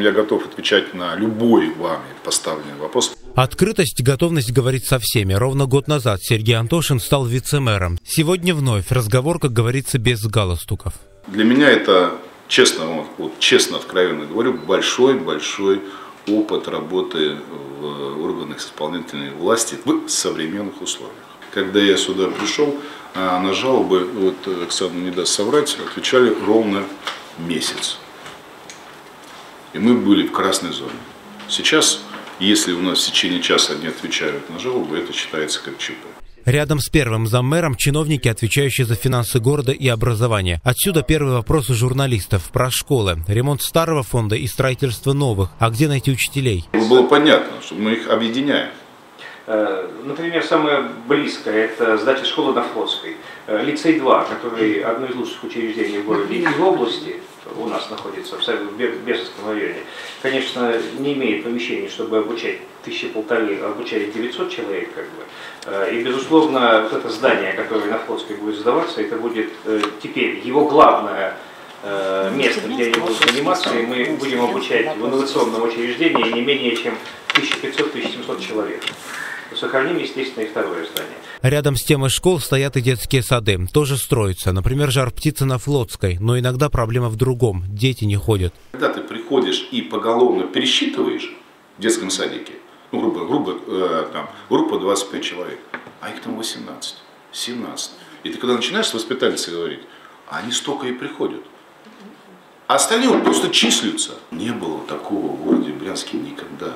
Я готов отвечать на любой вами поставленный вопрос. Открытость, готовность говорить со всеми. Ровно год назад Сергей Антошин стал вице-мэром. Сегодня вновь разговор, как говорится, без галстуков. Для меня это, честно, вот, честно, откровенно говорю, большой-большой опыт работы в органах исполнительной власти в современных условиях. Когда я сюда пришел, а, на жалобы, вот Оксана не даст соврать, отвечали ровно месяц. И мы были в красной зоне. Сейчас, если у нас в течение часа не отвечают на жалобы, это считается как ЧП. Рядом с первым заммэром чиновники, отвечающие за финансы города и образование. Отсюда первый вопрос у журналистов про школы, ремонт старого фонда и строительство новых. А где найти учителей? Было понятно, что мы их объединяем. Э, например, самое близкое – это здатель школы на Флотской. Э, лицей 2, который одно из лучших учреждений в городе и в области, у нас находится в Бежецком районе, конечно, не имеет помещений, чтобы обучать тысячи полторы, обучать 900 человек, как бы. Э, и, безусловно, вот это здание, которое на Флотской будет сдаваться, это будет теперь его главное место, где они будут заниматься, и мы будем обучать в инновационном учреждении не менее чем 1500-1700 человек. Сохраним, естественно, и второе здание. Рядом с темой школ стоят и детские сады. Тоже строятся. Например, жар птицы на Флотской. Но иногда проблема в другом. Дети не ходят. Когда ты приходишь и поголовно пересчитываешь в детском садике, ну, грубо, грубо э, там, группа 25 человек, а их там 18, 17. И ты когда начинаешь с воспитательницей говорить, они столько и приходят. А остальные вот просто числятся. Не было такого в городе Брянске никогда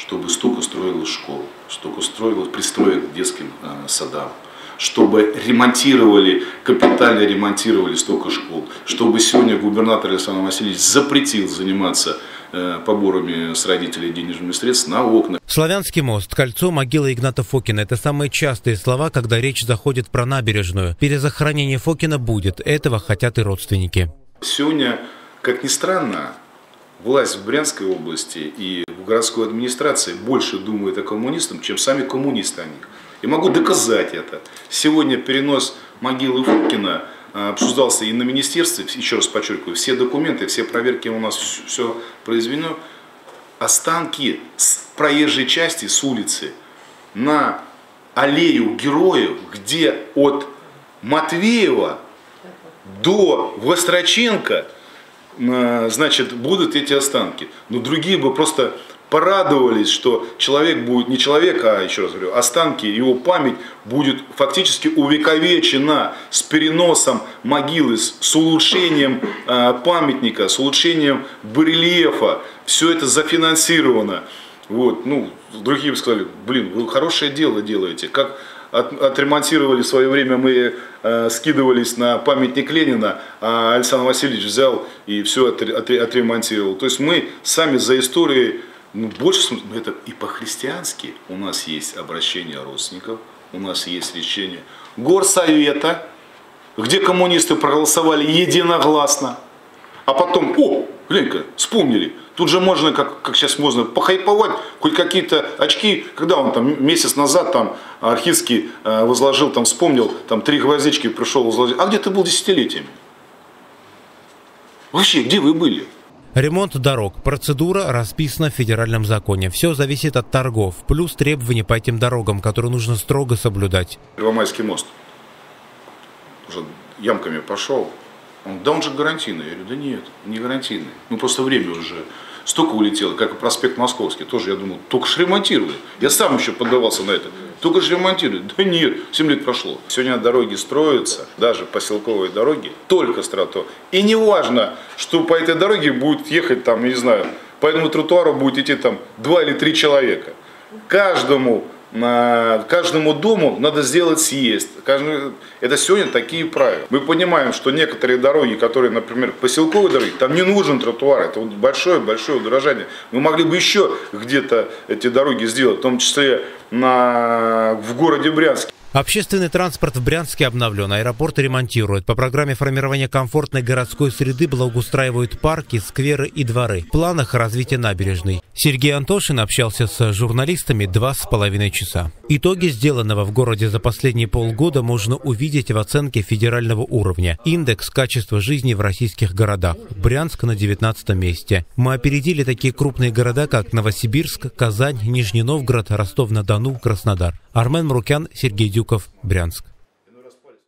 чтобы столько строилось школ, столько строилось, пристроек к детским э, садам, чтобы ремонтировали, капитально ремонтировали столько школ, чтобы сегодня губернатор Александр Васильевич запретил заниматься э, поборами с родителей денежными средств на окна. Славянский мост, кольцо, могила Игната Фокина – это самые частые слова, когда речь заходит про набережную. Перезахоронение Фокина будет, этого хотят и родственники. Сегодня, как ни странно, власть в Брянской области и в городской администрации больше думает о коммунистах, чем сами коммунисты о них. И могу доказать это. Сегодня перенос могилы Фукина а, обсуждался и на министерстве, еще раз подчеркиваю, все документы, все проверки у нас все произведено. Останки с проезжей части, с улицы, на аллею героев, где от Матвеева до Востроченко – значит, будут эти останки. Но другие бы просто порадовались, что человек будет не человек, а, еще раз говорю, останки, его память будет фактически увековечена с переносом могилы, с улучшением э, памятника, с улучшением барельефа. Все это зафинансировано. Вот, ну, другие бы сказали, блин, вы хорошее дело делаете. Как от, отремонтировали в свое время, мы э, скидывались на памятник Ленина, а Александр Васильевич взял и все от, от, отремонтировал. То есть мы сами за историей, ну, больше, это и по-христиански у нас есть обращение родственников, у нас есть решение горсовета, где коммунисты проголосовали единогласно, а потом, о, глянь-ка, вспомнили, Тут же можно, как, как сейчас можно, похайповать, хоть какие-то очки, когда он там месяц назад там Архивский э, возложил, там вспомнил, там три гвоздички пришел возложить. А где ты был десятилетиями? Вообще, где вы были? Ремонт дорог. Процедура расписана в федеральном законе. Все зависит от торгов, плюс требования по этим дорогам, которые нужно строго соблюдать. Первомайский мост уже ямками пошел. Он, да он же гарантийный. Я говорю, да нет, не гарантийный. Ну просто время уже столько улетело, как и проспект Московский. Тоже я думал, только ж ремонтировали. Я сам еще поддавался на это. Только же ремонтируют. Да нет, 7 лет прошло. Сегодня дороги строятся, даже поселковые дороги, только с тротуаром. И не важно, что по этой дороге будет ехать там, не знаю, по этому тротуару будет идти там два или три человека. Каждому каждому дому надо сделать съезд. Это сегодня такие правила. Мы понимаем, что некоторые дороги, которые, например, поселковые дороги, там не нужен тротуар. Это большое-большое удорожание. Мы могли бы еще где-то эти дороги сделать, в том числе на, в городе Брянске. Общественный транспорт в Брянске обновлен, аэропорты ремонтируют. По программе формирования комфортной городской среды благоустраивают парки, скверы и дворы. В планах развития набережной. Сергей Антошин общался с журналистами два с половиной часа. Итоги сделанного в городе за последние полгода можно увидеть в оценке федерального уровня. Индекс качества жизни в российских городах. Брянск на 19 месте. Мы опередили такие крупные города, как Новосибирск, Казань, Нижний Новгород, Ростов-на-Дону, Краснодар. Армен Мрукян, Сергей Дюков, Брянск.